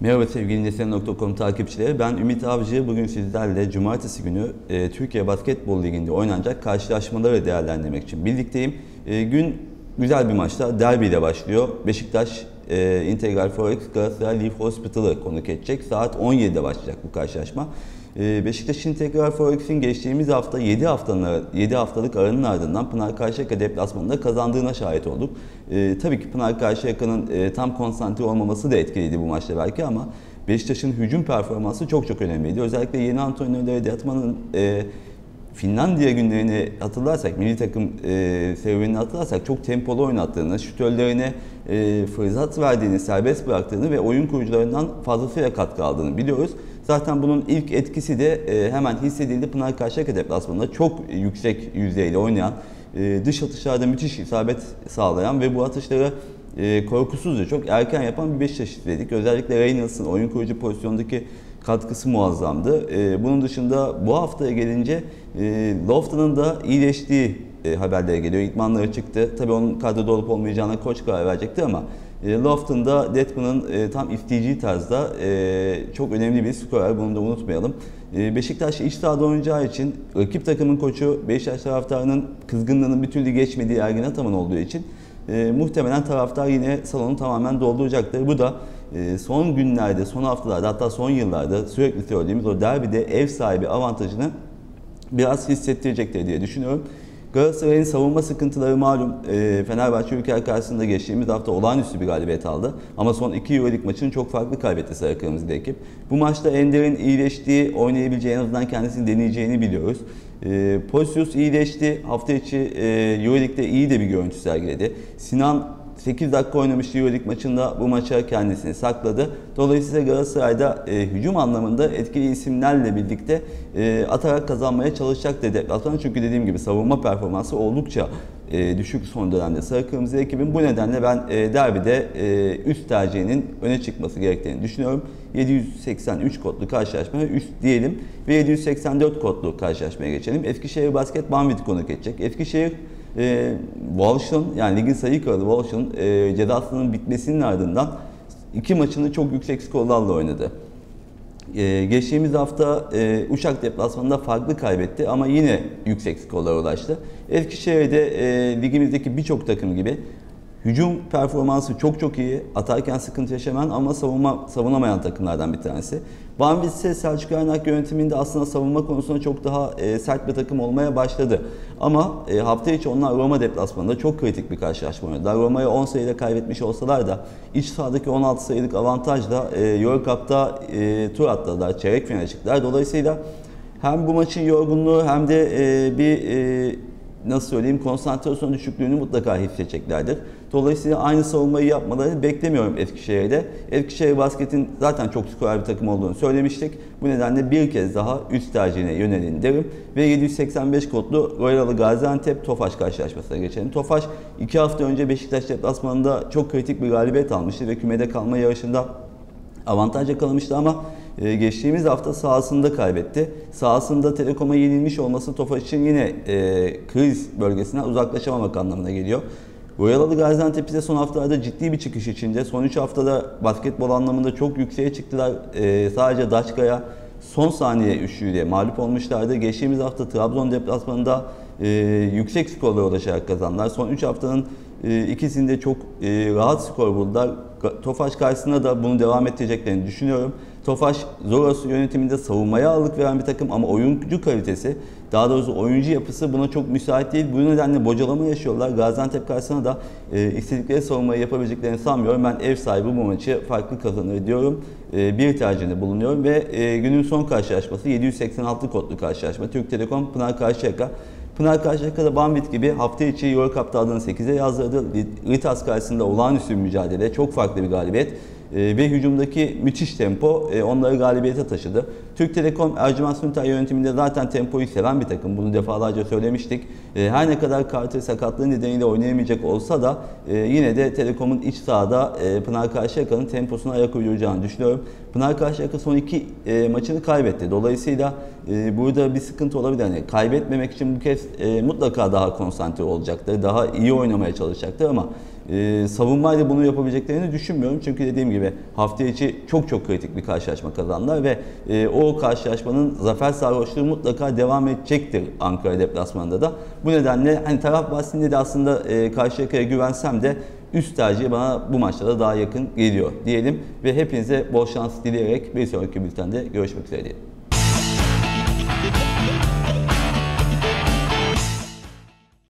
Merhaba sevgili Nesne.com takipçileri. Ben Ümit Avcı. Bugün sizlerle Cumartesi günü e, Türkiye Basketbol Ligi'nde oynanacak karşılaşmaları değerlendirmek için birlikteyim. E, gün güzel bir maçta derbi ile başlıyor. Beşiktaş e, Integral Forex Galatasaray Leaf Hospital'ı konuk edecek. Saat 17'de başlayacak bu karşılaşma. E, Beşiktaş'ın Integral Forex'in geçtiğimiz hafta 7 haftanın 7 haftalık aranın ardından Pınar Karşıyaka deplasmanında kazandığına şahit olduk. E, tabii ki Pınar Karşıyaka'nın e, tam konsantre olmaması da etkiliydi bu maçta belki ama Beşiktaş'ın hücum performansı çok çok önemliydi. Özellikle yeni Antonio Levedetman'ın e, Finlandiya günlerini hatırlarsak, milli takım e, serüvenini hatırlarsak çok tempolu oynattığını, şütörlerine e, fırsat verdiğini, serbest bıraktığını ve oyun kurucularından fazlasıyla katkı aldığını biliyoruz. Zaten bunun ilk etkisi de e, hemen hissedildi. Pınar Karşıyaka deplasmanında çok yüksek yüzdeyle oynayan, e, dış atışlarda müthiş isabet sağlayan ve bu atışları e, korkusuzca çok erken yapan bir Beşiktaş izledik. Özellikle Reynolds'ın oyun kurucu pozisyondaki katkısı muazzamdı. E, bunun dışında bu haftaya gelince e, Lofton'un da iyileştiği e, haberleri geliyor. İdmanları çıktı. Tabii onun kadroda olup olmayacağına koç karar verecekti ama e, Lofton'da Detman'ın e, tam isteyeceği tarzda e, çok önemli bir skorer. Bunu da unutmayalım. E, Beşiktaş iç sahada oynayacağı için rakip takımın koçu Beşiktaş taraftarının kızgınlığının bir türlü geçmediği Ergin Ataman olduğu için e, muhtemelen taraftar yine salonu tamamen dolduracaktır. Bu da e, son günlerde, son haftalarda hatta son yıllarda sürekli söylediğimiz o derbide ev sahibi avantajını biraz hissettirecektir diye düşünüyorum. Galatasaray'ın savunma sıkıntıları malum. E, Fenerbahçe ülke karşısında geçtiğimiz hafta olağanüstü bir galibiyet aldı. Ama son iki Euroleague maçını çok farklı kaybetti Sarı Kırmızı'da ekip. Bu maçta Ender'in iyileştiği, oynayabileceği en azından kendisini deneyeceğini biliyoruz. E, Posius iyileşti. Hafta içi e, Euroleague'de iyi de bir görüntü sergiledi. Sinan 8 dakika oynamıştı Euroleague maçında bu maça kendisini sakladı. Dolayısıyla Galatasaray'da e, hücum anlamında etkili isimlerle birlikte e, atarak kazanmaya çalışacak dedi. Deplasman çünkü dediğim gibi savunma performansı oldukça e, düşük son dönemde Sarı Kırmızı ekibin. Bu nedenle ben e, derbide e, üst tercihinin öne çıkması gerektiğini düşünüyorum. 783 kodlu karşılaşmaya üst diyelim ve 784 kodlu karşılaşmaya geçelim. Eskişehir Basket Banvit'i konuk edecek. Eskişehir e, Walsh'ın yani ligin sayı kralı Walsh'ın e, cezasının bitmesinin ardından iki maçını çok yüksek skorlarla oynadı. E, geçtiğimiz hafta e, Uşak deplasmanında farklı kaybetti ama yine yüksek skorlara ulaştı. Eskişehir'de e, ligimizdeki birçok takım gibi Hücum performansı çok çok iyi. Atarken sıkıntı yaşamayan ama savunma savunamayan takımlardan bir tanesi. Van ise Selçuk Aynak yönetiminde aslında savunma konusunda çok daha e, sert bir takım olmaya başladı. Ama e, hafta içi onlar Roma deplasmanında çok kritik bir karşılaşma oynadılar. Roma'ya 10 sayıda kaybetmiş olsalar da iç sahadaki 16 sayılık avantajla e, Euro Cup'ta e, tur atladılar. Çeyrek finale çıktılar. Dolayısıyla hem bu maçın yorgunluğu hem de e, bir e, nasıl söyleyeyim konsantrasyon düşüklüğünü mutlaka hissedeceklerdir. Dolayısıyla aynı savunmayı yapmalarını beklemiyorum Eskişehir'de. Eskişehir Basket'in zaten çok skorer bir takım olduğunu söylemiştik. Bu nedenle bir kez daha üst tercihine yönelin derim. Ve 785 kodlu Royal Gaziantep Tofaş karşılaşmasına geçelim. Tofaş 2 hafta önce Beşiktaş deplasmanında çok kritik bir galibiyet almıştı ve kümede kalma yarışında avantaj yakalamıştı ama e, geçtiğimiz hafta sahasında kaybetti. Sahasında Telekom'a yenilmiş olması Tofaş için yine e, kriz bölgesinden uzaklaşamamak anlamına geliyor. Royal Gaziantep ise son haftalarda ciddi bir çıkış içinde. Son 3 haftada basketbol anlamında çok yükseğe çıktılar. E, sadece Daçka'ya son saniye üçlüyle mağlup olmuşlardı. Geçtiğimiz hafta Trabzon deplasmanında e, yüksek skorlara ulaşarak kazandılar. Son 3 haftanın e, ikisinde çok e, rahat skor buldular. Tofaş karşısında da bunu devam ettireceklerini düşünüyorum. Tofaş Zoros yönetiminde savunmaya ağırlık veren bir takım ama oyuncu kalitesi, daha doğrusu oyuncu yapısı buna çok müsait değil. Bu nedenle bocalama yaşıyorlar. Gaziantep karşısında da e, istedikleri savunmayı yapabileceklerini sanmıyorum. Ben ev sahibi bu maçı farklı kazanır diyorum. E, bir tercihinde bulunuyorum ve e, günün son karşılaşması 786 kodlu karşılaşma. Türk Telekom Pınar Karşıyaka. Pınar Karşıyaka'da Bambit gibi hafta içi Euro Cup'ta adını 8'e yazdırdı. Ritas karşısında olağanüstü bir mücadele, çok farklı bir galibiyet ve hücumdaki müthiş tempo e, onları galibiyete taşıdı. Türk Telekom Ercüment Sunter yönetiminde zaten tempoyu seven bir takım. Bunu defalarca söylemiştik. E, her ne kadar Carter sakatlığı nedeniyle oynayamayacak olsa da e, yine de Telekom'un iç sahada e, Pınar Karşıyaka'nın temposuna ayak uyduracağını düşünüyorum. Pınar Karşıyaka son iki maçını kaybetti. Dolayısıyla burada bir sıkıntı olabilir. Yani kaybetmemek için bu kez mutlaka daha konsantre olacaktır. Daha iyi oynamaya çalışacaktır ama e, savunmayla bunu yapabileceklerini düşünmüyorum. Çünkü dediğim gibi hafta içi çok çok kritik bir karşılaşma kazandılar ve e, o karşılaşmanın zafer sarhoşluğu mutlaka devam edecektir Ankara deplasmanında da. Bu nedenle hani taraf bahsinde de aslında e, Karşıyaka'ya güvensem de üst tercihi bana bu maçta da daha yakın geliyor diyelim ve hepinize bol şans dileyerek bir sonraki bültende görüşmek üzere diyelim.